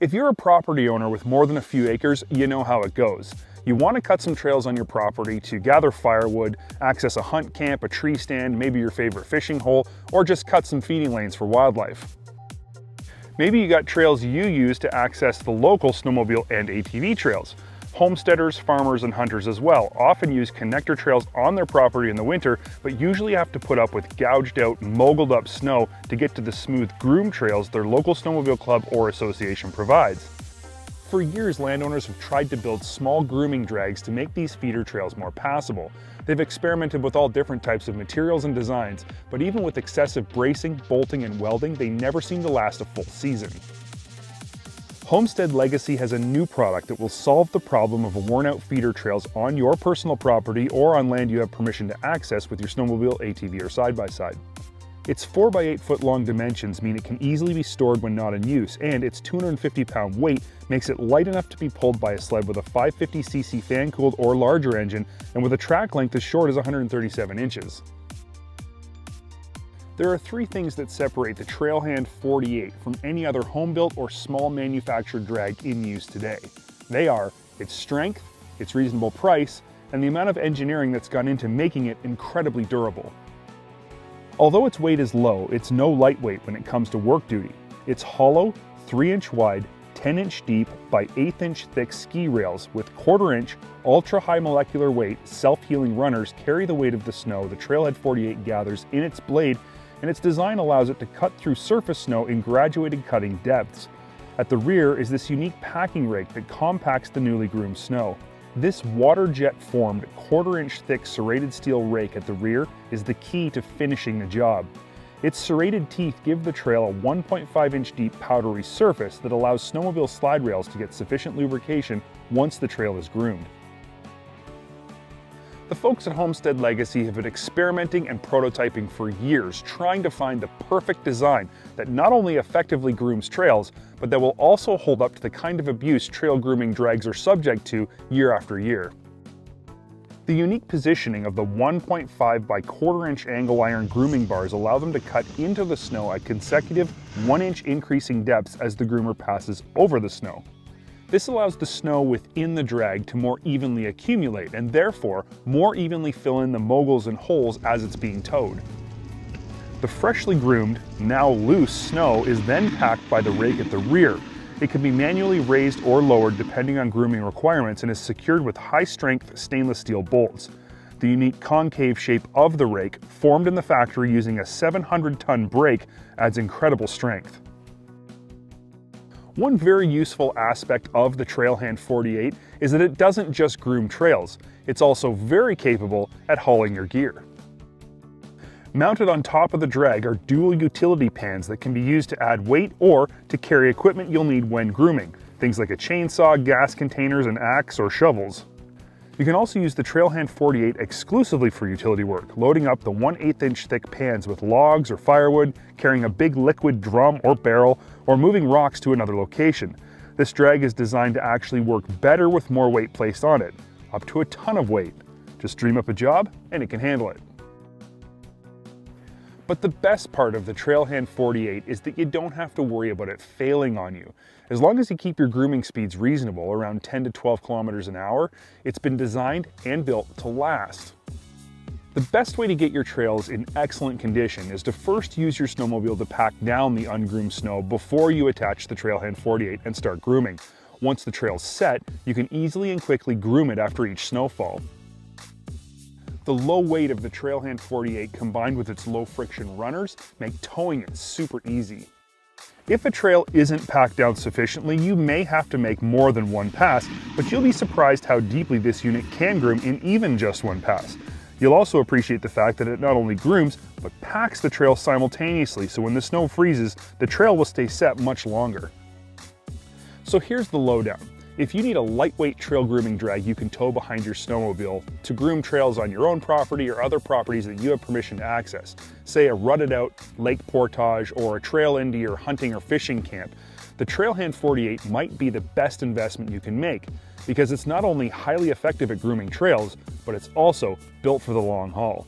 If you're a property owner with more than a few acres, you know how it goes. You want to cut some trails on your property to gather firewood, access a hunt camp, a tree stand, maybe your favorite fishing hole, or just cut some feeding lanes for wildlife. Maybe you got trails you use to access the local snowmobile and ATV trails. Homesteaders, farmers, and hunters as well often use connector trails on their property in the winter, but usually have to put up with gouged out, moguled up snow to get to the smooth groom trails their local snowmobile club or association provides. For years, landowners have tried to build small grooming drags to make these feeder trails more passable. They've experimented with all different types of materials and designs, but even with excessive bracing, bolting, and welding, they never seem to last a full season. Homestead Legacy has a new product that will solve the problem of worn out feeder trails on your personal property or on land you have permission to access with your snowmobile, ATV, or side-by-side. -side. Its 4x8 foot long dimensions mean it can easily be stored when not in use, and its 250 pound weight makes it light enough to be pulled by a sled with a 550cc fan cooled or larger engine and with a track length as short as 137 inches. There are three things that separate the Trailhand 48 from any other home-built or small manufactured drag in use today. They are its strength, its reasonable price, and the amount of engineering that's gone into making it incredibly durable. Although its weight is low, it's no lightweight when it comes to work duty. It's hollow, 3 inch wide, 10 inch deep by 8 inch thick ski rails with quarter inch, ultra high molecular weight, self-healing runners carry the weight of the snow the Trailhand 48 gathers in its blade and its design allows it to cut through surface snow in graduated cutting depths. At the rear is this unique packing rake that compacts the newly groomed snow. This water jet formed quarter inch thick serrated steel rake at the rear is the key to finishing the job. Its serrated teeth give the trail a 1.5 inch deep powdery surface that allows snowmobile slide rails to get sufficient lubrication once the trail is groomed. The folks at Homestead Legacy have been experimenting and prototyping for years, trying to find the perfect design that not only effectively grooms trails, but that will also hold up to the kind of abuse trail grooming drags are subject to year after year. The unique positioning of the 1.5 by quarter inch angle iron grooming bars allow them to cut into the snow at consecutive 1 inch increasing depths as the groomer passes over the snow. This allows the snow within the drag to more evenly accumulate and therefore more evenly fill in the moguls and holes as it's being towed. The freshly groomed, now loose snow is then packed by the rake at the rear. It can be manually raised or lowered depending on grooming requirements and is secured with high strength stainless steel bolts. The unique concave shape of the rake, formed in the factory using a 700 ton brake, adds incredible strength. One very useful aspect of the Trailhand 48 is that it doesn't just groom trails, it's also very capable at hauling your gear. Mounted on top of the drag are dual utility pans that can be used to add weight or to carry equipment you'll need when grooming, things like a chainsaw, gas containers, an axe, or shovels. You can also use the Trailhand 48 exclusively for utility work, loading up the 1 8 inch thick pans with logs or firewood, carrying a big liquid drum or barrel, or moving rocks to another location. This drag is designed to actually work better with more weight placed on it, up to a ton of weight. Just dream up a job and it can handle it. But the best part of the Trailhand 48 is that you don't have to worry about it failing on you. As long as you keep your grooming speeds reasonable, around 10 to 12 kilometers an hour, it's been designed and built to last. The best way to get your trails in excellent condition is to first use your snowmobile to pack down the ungroomed snow before you attach the Trailhand 48 and start grooming. Once the trail's set, you can easily and quickly groom it after each snowfall. The low weight of the Trailhand 48 combined with its low friction runners make towing it super easy. If a trail isn't packed down sufficiently, you may have to make more than one pass, but you'll be surprised how deeply this unit can groom in even just one pass. You'll also appreciate the fact that it not only grooms, but packs the trail simultaneously, so when the snow freezes, the trail will stay set much longer. So here's the lowdown. If you need a lightweight trail grooming drag you can tow behind your snowmobile to groom trails on your own property or other properties that you have permission to access, say a rutted out lake portage or a trail into your hunting or fishing camp, the Trailhand 48 might be the best investment you can make because it's not only highly effective at grooming trails, but it's also built for the long haul.